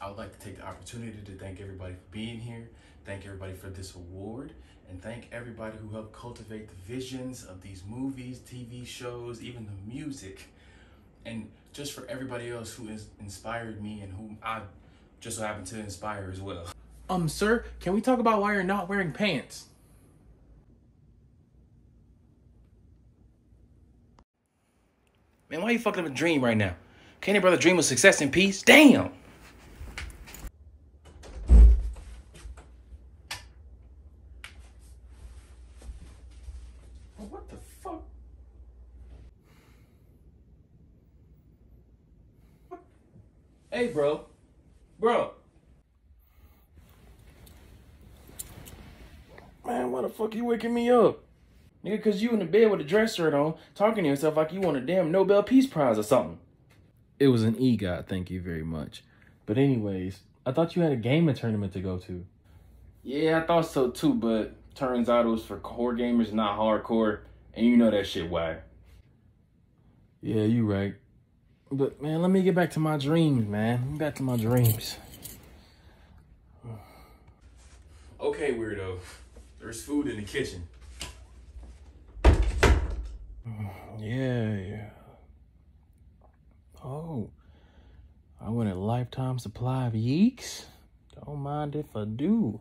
I would like to take the opportunity to thank everybody for being here, thank everybody for this award, and thank everybody who helped cultivate the visions of these movies, TV shows, even the music, and just for everybody else who has inspired me and whom I just so happen to inspire as well. Um, sir, can we talk about why you're not wearing pants? Man, why you fucking up a dream right now? Can't your brother dream of success and peace? Damn! What the fuck? Hey, bro. Bro. Man, why the fuck you waking me up? Nigga, cause you in the bed with a dress shirt on, talking to yourself like you won a damn Nobel Peace Prize or something. It was an EGOT, thank you very much. But anyways, I thought you had a gaming tournament to go to. Yeah, I thought so too, but turns out it was for core gamers, not hardcore, and you know that shit why. Yeah, you right. But man, let me get back to my dreams, man. Back to my dreams. Okay, weirdo. There's food in the kitchen. Yeah, yeah. Oh, I want a lifetime supply of yeeks. Don't mind if I do.